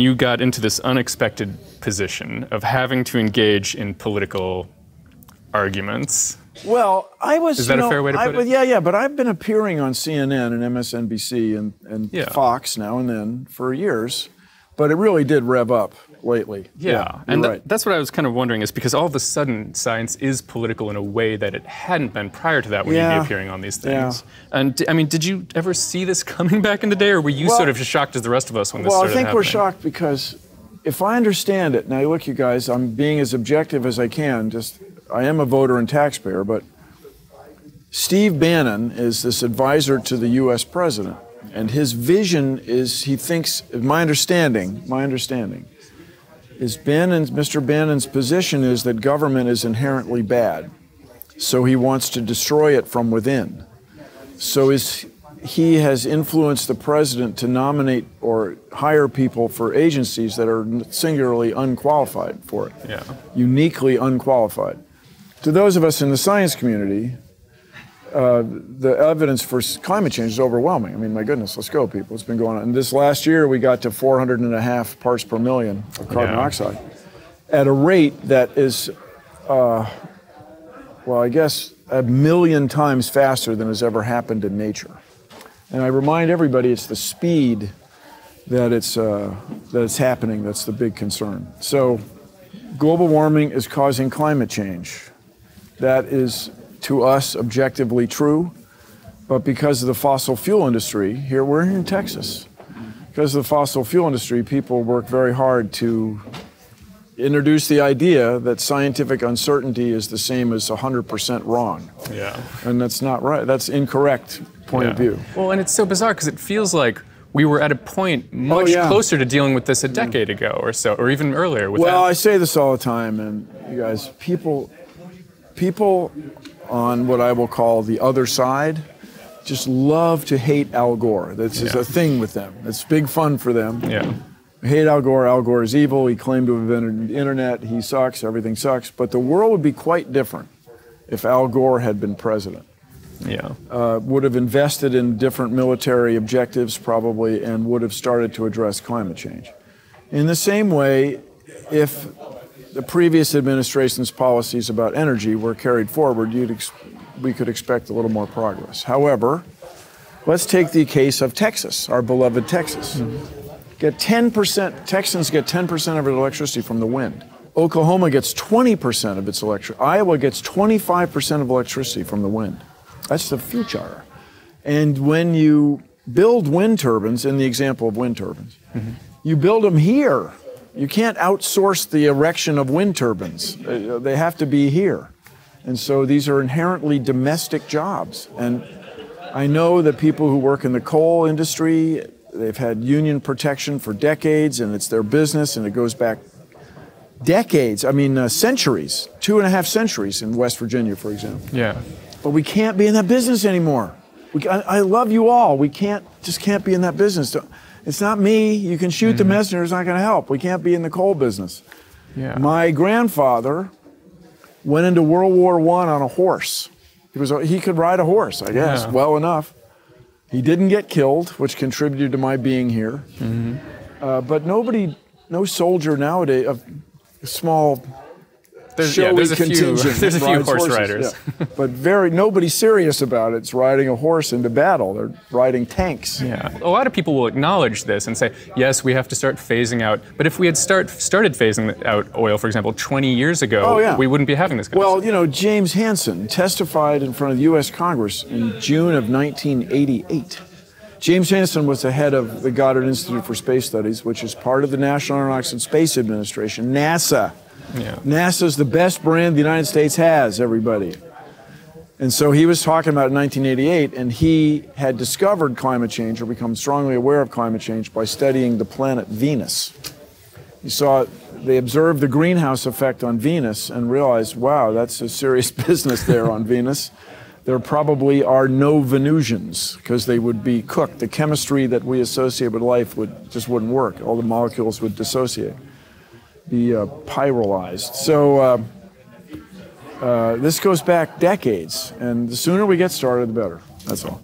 you got into this unexpected position of having to engage in political arguments. Well, I was. Is that you a fair way to I- put it? Yeah, yeah. But I've been appearing on CNN and MSNBC and, and Yeah. Fox now and then for years, but it really did rev up lately. Yeah, you're and tha- right. that's what I was kind of wondering is because all of a sudden science is political in a way that it hadn't been prior to that when you'd be appearing on these Yeah. things. And I mean, did you ever see this coming back in the day, or were you Well- sort of just shocked as the rest of us when this well, I started think we're shocked because if I understand it, now look, you guys, I'm being as objective as I can. Just I am a voter and taxpayer, but Steve Bannon is this advisor to the U.S. president, and his vision is he thinks, my understanding, my understanding, is Bannon's, Mr. Bannon's position is that government is inherently bad, so he wants to destroy it from within. So is he has influenced the president to nominate or hire people for agencies that are singularly unqualified for it, Yeah. uniquely unqualified. To those of us in the science community, uh, the evidence for climate change is overwhelming. I mean, my goodness, let's go, people. It's been going on. And this last year, we got to 400 and a half parts per million of carbon Yeah. dioxide at a rate that is, uh, well, I guess a million times faster than has ever happened in nature. And I remind everybody it's the speed that it's, uh, that it's happening that's the big concern. So, global warming is causing climate change. That is, to us, objectively true. But because of the fossil fuel industry, here we're in Texas, because of the fossil fuel industry, people work very hard to introduce the idea that scientific uncertainty is the same as 100% wrong. Yeah. And that's not right. That's incorrect point of view. Well, and it's so bizarre because it feels like we were at a point oh, much Oh, yeah. closer to dealing with this a mm. decade ago or so, or even earlier. With Well, that. I say this all the time, and you guys, people, people on what I will call the other side, just love to hate Al Gore. That's Yeah. a thing with them. It's big fun for them. yeah. I hate Al Gore. Al Gore is evil. He claimed to have invented the internet. He sucks. Everything sucks. But the world would be quite different if Al Gore had been president. Yeah. Uh, would have invested in different military objectives probably and would have started to address climate change. In the same way, if the previous administration's policies about energy were carried forward, you'd ex- we could expect a little more progress. However, let's take the case of Texas, our beloved Texas. Mm-hmm. Get 10%, Texans get 10% of their electricity from the wind. Oklahoma gets 20% of its electricity. Iowa gets 25% of electricity from the wind. That's the future. And when you build wind turbines, in the example of wind turbines, mm-hmm. you build them here. You can't outsource the erection of wind turbines. Uh, They have to be here. And so these are inherently domestic jobs. And I know that people who work in the coal industry, they've had union protection for decades and it's their business and it goes back decades, I mean, uh, centuries, two and a half centuries in West Virginia, for example. Yeah. But we can't be in that business anymore. We, I, I love you all. We can't just can't be in that business. It's not me. You can shoot the messenger. It's not going to help. We can't be in the coal business. Yeah. My grandfather went into World War One on a horse. He was he could ride a horse, I guess, Yeah. well enough. He didn't get killed, which contributed to my being here. Mm-hmm. Uh, but nobody, no soldier nowadays, a small There's, showy yeah, there's a few. contingent There's a few horse horses, riders. yeah. but very nobody serious about it. It's riding a horse into battle. They're riding tanks. Yeah. A lot of people will acknowledge this and say, yes, we have to start phasing out. But if we had start started phasing out oil, for example, 20 years ago, Oh, yeah. we wouldn't be having this conversation. Well, you know, James Hansen testified in front of the U.S. Congress in June of 1988. James Hansen was the head of the Goddard Institute for Space Studies, which is part of the National Aeronautics and Space Administration, NASA. Yeah. NASA's the best brand the United States has, everybody. And so he was talking about in 1988, and he had discovered climate change or become strongly aware of climate change by studying the planet Venus. He saw, they observed the greenhouse effect on Venus and realized, wow, that's a serious business there on Venus. There probably are no Venusians because they would be cooked. The chemistry that we associate with life would just wouldn't work. All the molecules would dissociate, be uh, pyrolyzed. So uh, uh, this goes back decades, and the sooner we get started, the better. That's all.